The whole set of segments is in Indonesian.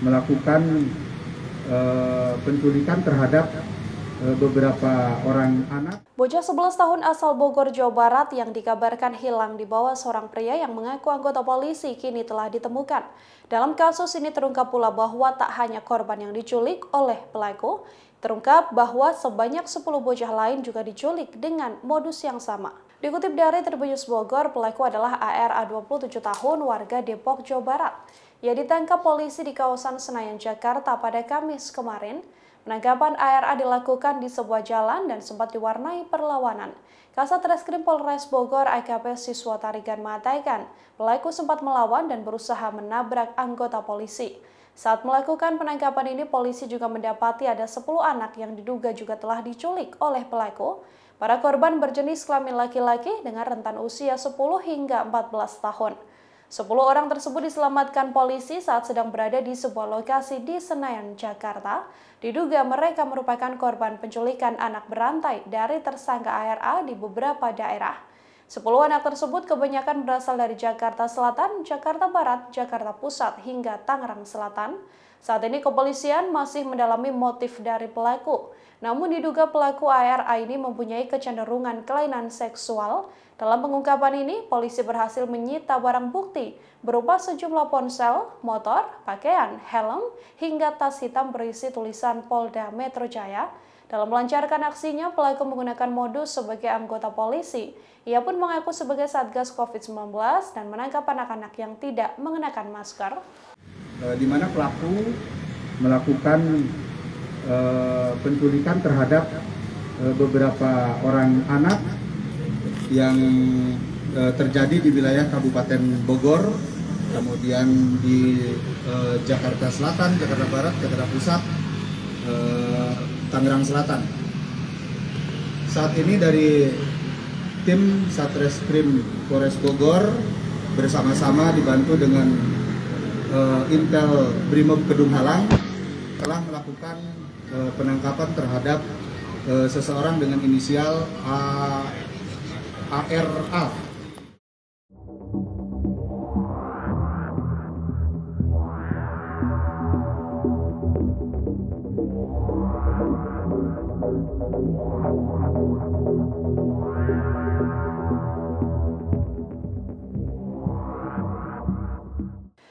melakukan uh, penculikan terhadap uh, beberapa orang anak. Bocah 11 tahun asal Bogor, Jawa Barat yang dikabarkan hilang di bawah seorang pria yang mengaku anggota polisi kini telah ditemukan. Dalam kasus ini terungkap pula bahwa tak hanya korban yang diculik oleh pelaku, terungkap bahwa sebanyak 10 bocah lain juga diculik dengan modus yang sama. Dikutip dari Tribunnews Bogor, pelaku adalah ARA 27 tahun warga Depok, Jawa Barat. Ia ditangkap polisi di kawasan Senayan, Jakarta pada Kamis kemarin. Penangkapan ARA dilakukan di sebuah jalan dan sempat diwarnai perlawanan. Kasat Reskrim Polres Bogor AKP Siswa Tarigan mengatakan pelaku sempat melawan dan berusaha menabrak anggota polisi. Saat melakukan penangkapan ini, polisi juga mendapati ada 10 anak yang diduga juga telah diculik oleh pelaku. Para korban berjenis kelamin laki-laki dengan rentan usia 10 hingga 14 tahun. 10 orang tersebut diselamatkan polisi saat sedang berada di sebuah lokasi di Senayan, Jakarta. Diduga mereka merupakan korban penculikan anak berantai dari tersangka ARA di beberapa daerah. 10 anak tersebut kebanyakan berasal dari Jakarta Selatan, Jakarta Barat, Jakarta Pusat, hingga Tangerang Selatan. Saat ini kepolisian masih mendalami motif dari pelaku. Namun diduga pelaku ARA ini mempunyai kecenderungan kelainan seksual. Dalam pengungkapan ini, polisi berhasil menyita barang bukti berupa sejumlah ponsel, motor, pakaian, helm, hingga tas hitam berisi tulisan Polda Metro Jaya. Dalam melancarkan aksinya, pelaku menggunakan modus sebagai anggota polisi. Ia pun mengaku sebagai Satgas COVID-19 dan menangkap anak-anak yang tidak mengenakan masker. Eh, di mana pelaku melakukan uh, penculikan terhadap uh, beberapa orang anak yang terjadi di wilayah Kabupaten Bogor, kemudian di Jakarta Selatan, Jakarta Barat, Jakarta Pusat, Tangerang Selatan. Saat ini dari tim Satreskrim Polres Bogor bersama-sama dibantu dengan uh, Intel Brimob Kedung Halang telah melakukan uh, penangkapan terhadap uh, seseorang dengan inisial A ARA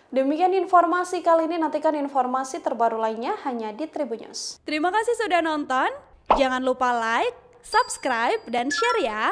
Demikian informasi kali ini, nantikan informasi terbaru lainnya hanya di Tribunnews. Terima kasih sudah nonton, jangan lupa like, subscribe, dan share ya!